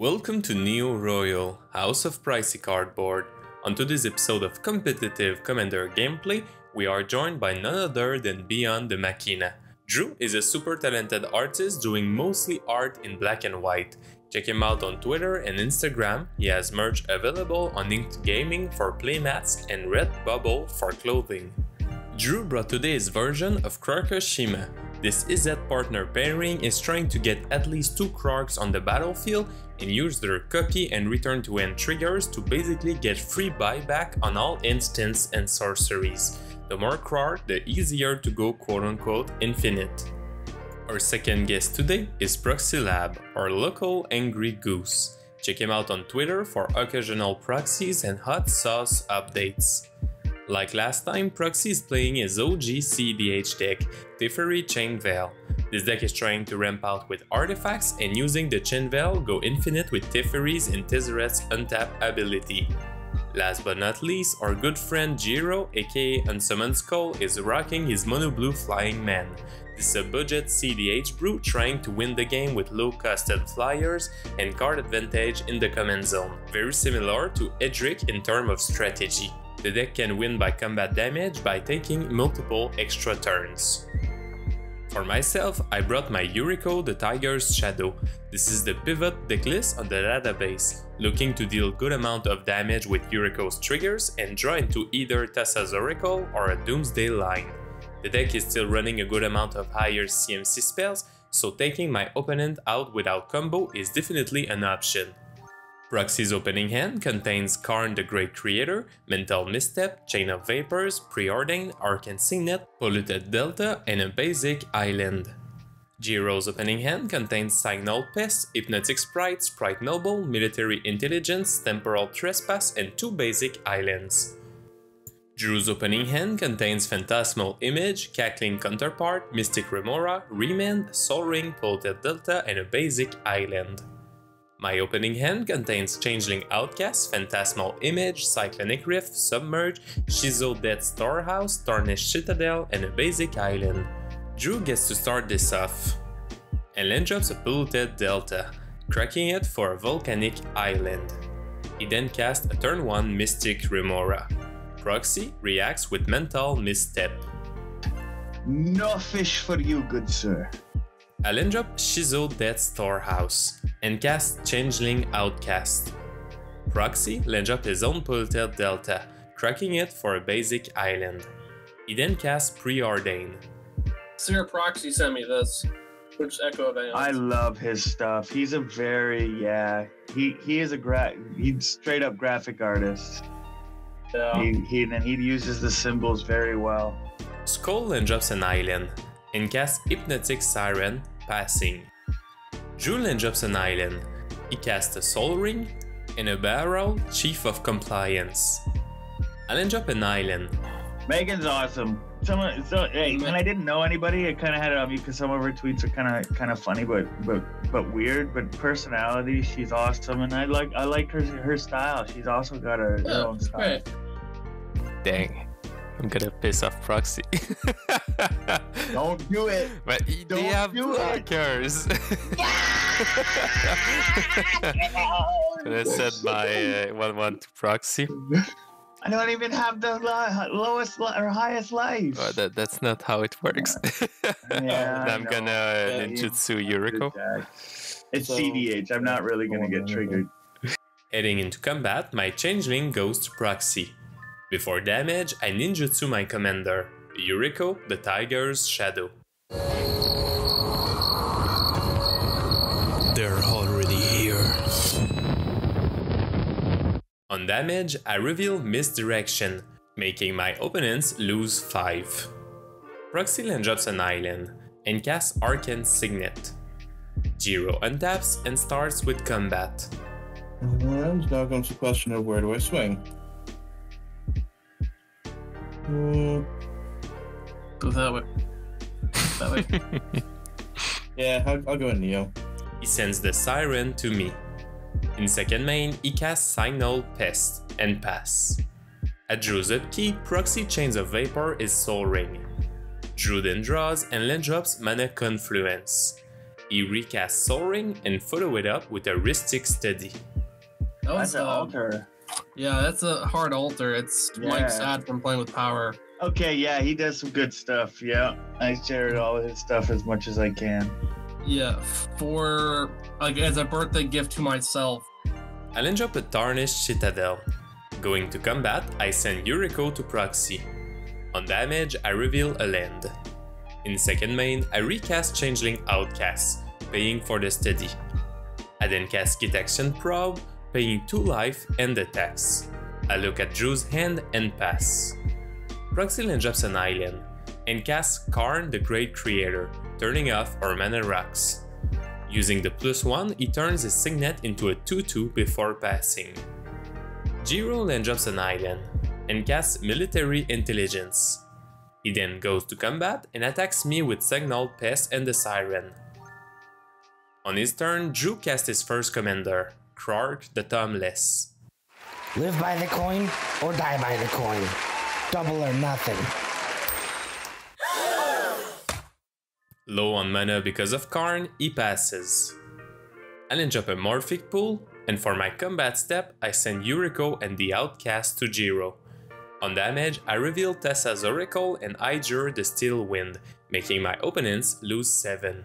Welcome to Neo Royal, House of Pricey Cardboard. On today's episode of competitive Commander gameplay, we are joined by none other than Beyond the Machina. Drew is a super talented artist doing mostly art in black and white. Check him out on Twitter and Instagram. He has merch available on Inked Gaming for playmats and Redbubble for clothing. Drew brought today's version of Krarkashima. This Izzet partner pairing is trying to get at least two Krarks on the battlefield and use their copy and return to end triggers to basically get free buyback on all instants and sorceries. The more Krark, the easier to go quote unquote infinite. Our second guest today is ProxyLab, our local angry goose. Check him out on Twitter for occasional proxies and hot sauce updates. Like last time, Proxy is playing his OG CEDH deck, Teferi Chain Veil. This deck is trying to ramp out with artifacts and using the Chain Veil go infinite with Teferi's and Tezzeret's untap ability. Last but not least, our good friend Jiro, aka Unsummoned Skull, is rocking his mono blue Flying Man. This is a budget CEDH brew trying to win the game with low costed flyers and card advantage in the command zone, very similar to Edric in terms of strategy. The deck can win by combat damage by taking multiple extra turns. For myself, I brought my Yuriko the Tiger's Shadow. This is the pivot decklist on the database, looking to deal good amount of damage with Yuriko's triggers and draw into either Thassa's Oracle or a Doomsday line. The deck is still running a good amount of higher CMC spells, so taking my opponent out without combo is definitely an option. Proxy's opening hand contains Karn the Great Creator, Mental Misstep, Chain of Vapors, Preordained, Arcane Signet, Polluted Delta, and a basic island. Jiro's opening hand contains Signal Pest, Hypnotic Sprite, Sprite Noble, Military Intelligence, Temporal Trespass, and two basic islands. Drew's opening hand contains Phantasmal Image, Cackling Counterpart, Mystic Remora, Remand, Sol Ring, Polluted Delta, and a basic island. My opening hand contains Changeling Outcast, Phantasmal Image, Cyclonic Rift, Submerge, Shizo Death's Storehouse, Tarnished Citadel, and a basic island. Drew gets to start this off. And then drops a Polluted Delta, cracking it for a Volcanic Island. He then casts a turn 1 Mystic Remora. Proxy reacts with Mental Misstep. No fish for you, good sir. I'll drop Shizo Death's Storehouse and cast Changeling Outcast. Proxy lands up his own Polluted Delta, cracking it for a basic island. He then casts Preordain. Sir Proxy sent me this, which is Echo of Eons. I love his stuff. He's a very yeah. He he is a gra- he's straight up graphic artist. yeah. He he and he uses the symbols very well. Skull then drops an island and casts Hypnotic Siren, passing. Drew then drops an island. He casts a Sol Ring and a Baral, Chief of Compliance. I then drop an island. Megan's awesome. Someone, so hey, and I didn't know anybody. I kind of had it on me because some of her tweets are kind of kind of funny, but but but weird. But personality, she's awesome, and I like I like her her style. She's also got her, her own style. right. Dang. I'm gonna piss off Proxy. Don't do it. but they Don't have do it. blockers. gonna set my uh, 1 1 to Proxy. I don't even have the lowest or highest life. Oh, that, that's not how it works. Yeah, I I'm know. gonna uh, Yeah, you- ninjutsu Yuriko. It's So- CDH. I'm not really gonna get triggered. Heading into combat, my changeling goes to proxy. Before damage, I ninjutsu my commander, Yuriko, the tiger's shadow. They're already here. On damage, I reveal misdirection, making my opponents lose 5. Proxy then drops an island and casts Arcane Signet. Jiro untaps and starts with combat. And now comes the question of where do I swing? Go that way. That way. yeah, I'll, I'll go in Neo. He sends the siren to me. In second main, he casts Signal Pest and pass. At Drew's upkeep, Proxy Chains of Vapor is Sol Ring. Drew then draws and land drops Mana Confluence. He recast Sol Ring and follow it up with a Rhystic Study. That That's was an alter. Yeah, that's a hard alter. It's Yeah. Mike Sad from playing with power. Okay, yeah, he does some good stuff. Yeah, I shared all of his stuff as much as I can. Yeah, for like as a birthday gift to myself. I'll end up a Tarnished Citadel. Going to combat, I send Yuriko to proxy. On damage, I reveal a land. In second main, I recast Changeling Outcast, paying for the Study. I then cast Gitaxian Probe, paying 2 life and attacks. I look at Drew's hand and pass. Proxy land drops an island, and casts Karn the Great Creator, turning off our mana rocks. Using the plus 1, he turns his signet into a 2-2 before passing. Jiro then drops an island, and casts Military Intelligence. He then goes to combat and attacks me with Signal Pest and the Siren. On his turn, Drew casts his first commander, Krark the Thumbless. Live by the coin or die by the coin. Double or nothing. Low on mana because of Karn, he passes. I'll then drop a Morphic Pool, and for my combat step, I send Yuriko and the Outcast to Jiro. On damage, I reveal Thassa's Oracle and Ijur the Steel Wind, making my opponents lose 7.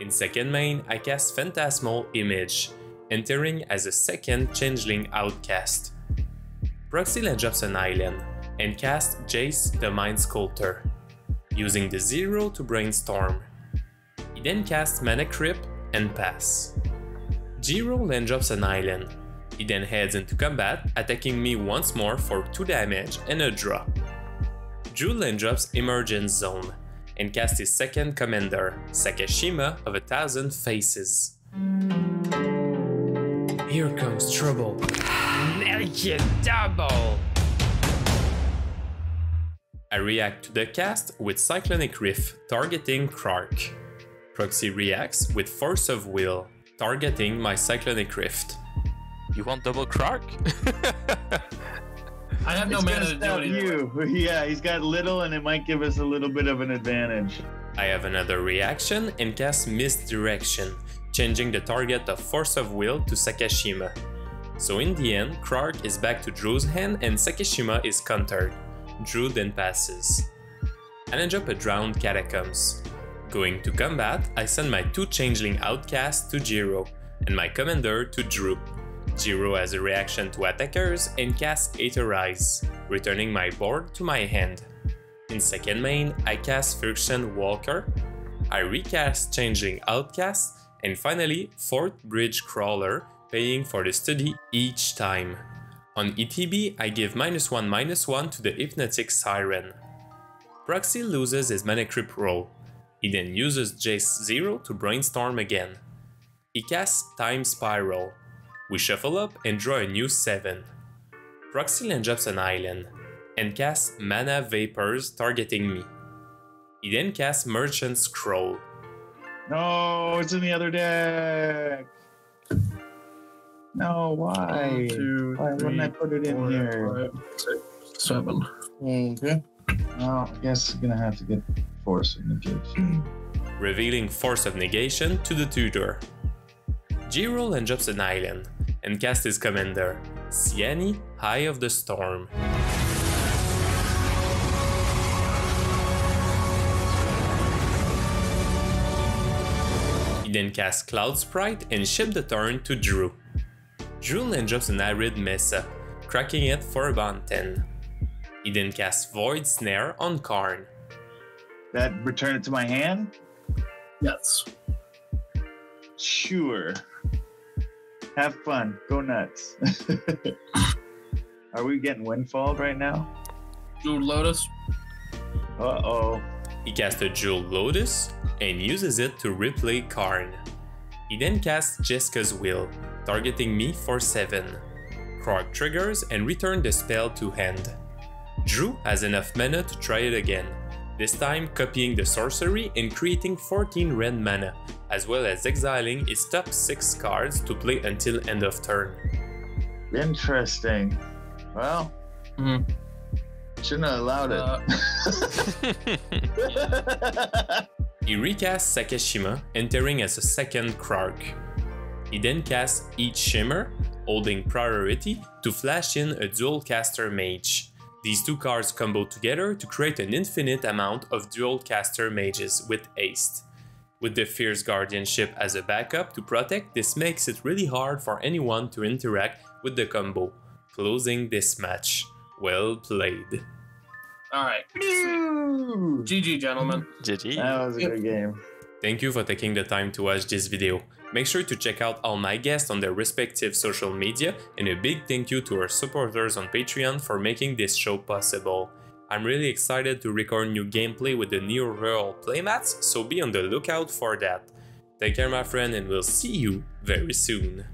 In second main, I cast Phantasmal Image, entering as a second Changeling Outcast. Proxy then drops an island, and cast Jace the Mind Sculptor, using the zero to brainstorm. He then casts Mana Crypt and pass. Jiro then drops an island. He then heads into combat, attacking me once more for 2 damage and a drop. Drew then drops Emergence Zone and casts his second commander, Sakashima of a Thousand Faces. Here comes trouble. Make double! I react to the cast with Cyclonic Rift, targeting Krark. Proxy reacts with Force of Will, targeting my Cyclonic Rift. You want double Krark? I have no it's mana gonna to do it. either way. you. Yeah, he's got little, and it might give us a little bit of an advantage. I have another reaction and cast Misdirection, changing the target of Force of Will to Sakashima. So in the end, Krark is back to Drew's hand and Sakashima is countered. Drew then passes. I then drop a Drowned Catacombs. Going to combat, I send my two Changeling Outcasts to Jiro, and my Commander to Drew. Jiro has a reaction to attackers and casts Aetherize, returning my board to my hand. In second main, I cast Friction Walker, I recast Changeling Outcast, and finally, fourth Bridge Prowler, paying for the study each time. On ETB, I give minus 1 minus 1 to the Hypnotic Siren. Proxy loses his Mana Crypt roll. He then uses Jace 0 to brainstorm again. He casts Time Spiral. We shuffle up and draw a new 7. Proxy then drops an island, and casts Mana Vapors targeting me. He then casts Merchant Scroll. No, it's in the other deck. No, why? One, two, Why wouldn't I put it in four, here? five, six, seven. Okay. Well, I guess I'm gonna have to get force of negation. revealing Force of Negation to the tutor. Jiro then drops an island and casts his commander, Siani, Eye of the Storm. Then casts Cloud Sprite and ship the turn to Drew. Drew then drops an Arid Mesa, cracking it for about 10. He then casts Void Snare on Karn. That return it to my hand? Yes. Sure. Have fun. Go nuts. Are we getting windfall right now? Jeweled Lotus. Uh oh. He casts a Jewel Lotus and uses it to replay Karn. He then casts Jeska's Will, targeting me for 7. Krark triggers and returns the spell to hand. Drew has enough mana to try it again, this time copying the sorcery and creating 14 red mana, as well as exiling his top 6 cards to play until end of turn. Interesting. Well, Mhm. shouldn't have allowed it. Uh, He recast Sakashima, entering as a second Krark. He then casts Heat Shimmer, holding priority to flash in a Dualcaster Mage. These two cards combo together to create an infinite amount of Dualcaster Mages with haste. With the Fierce Guardianship as a backup to protect, this makes it really hard for anyone to interact with the combo, closing this match. Well played. Alright. GG, gentlemen. GG. That was a good game. Thank you for taking the time to watch this video. Make sure to check out all my guests on their respective social media and a big thank you to our supporters on Patreon for making this show possible. I'm really excited to record new gameplay with the Neo Royal playmats, so be on the lookout for that. Take care my friend and we'll see you very soon.